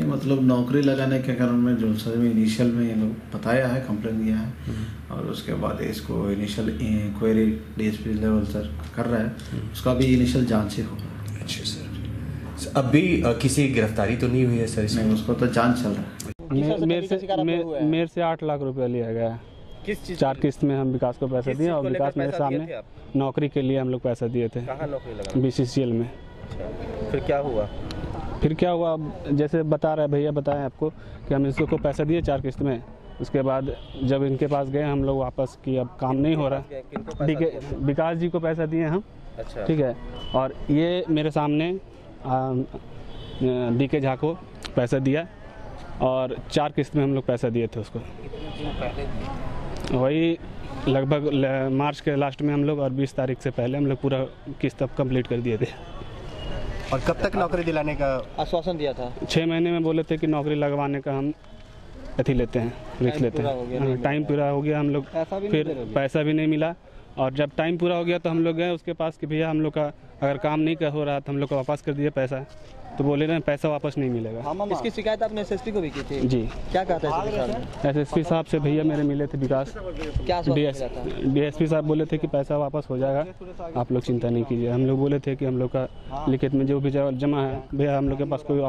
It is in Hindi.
मतलब नौकरी लगाने के कारण में जो सर में इनिशियल में ये लोग बताया है कंप्लेन दिया है और उसके बाद इसको initial query DSP level sir कर रहा है उसका भी इनिशियल जाँच ही होगा। अच्छा सर अब भी अ, किसी गिरफ्तारी तो नहीं हुई है सर इसमें? उसको तो जाँच चल रहा है। मेरे से मेरे से आठ लाख रुपया लिया गया है। किस चीज़ चार किस्त में हम विकास को पैसा दिए और विकास मेरे सामने नौकरी के लिए हम लोग पैसा दिए थे। कहाँ नौकरी लगा बीसीसीएल में। फिर क्या हुआ? फिर क्या हुआ? जैसे बता रहे भैया बताएँ आपको कि हम इसको को पैसा दिए चार किस्त में। उसके बाद जब इनके पास गए हम लोग वापस कि अब काम नहीं हो रहा। विकास जी को पैसा दिए हम। अच्छा। ठीक है? और ये मेरे सामने डी के झा को पैसा दिया और चार किस्त में हम लोग पैसा दिए थे उसको। वही लगभग मार्च के लास्ट में हम लोग और 20 तारीख से पहले हम लोग पूरा किस्त अब कंप्लीट कर दिए थे। और कब तक नौकरी दिलाने का आश्वासन दिया था? छः महीने में बोले थे कि नौकरी लगवाने का हम अथी लेते हैं रिस्क लेते हो। गया, हैं हाँ, टाइम पूरा हो गया हम लोग पैसा भी नहीं फिर पैसा भी नहीं मिला। और जब टाइम पूरा हो गया तो हम लोग गए उसके पास कि भैया हम लोग का अगर काम नहीं कर हो रहा तो हम लोग को वापस कर दिए पैसा। तो बोले रहे पैसा वापस नहीं मिलेगा। इसकी शिकायत आपने एसएसपी को भी की थी? जी। क्या कहता है एसएसपी साहब पी साहब से भैया मेरे मिले थे विकास। क्या आश्वासन डी मिला डी एस पी साहब बोले थे कि पैसा वापस हो जाएगा। आप लोग चिंता नहीं कीजिए। हम लोग बोले थे कि हम लोग का लिखित में जो भी जमा है भैया हम लोग के पास कोई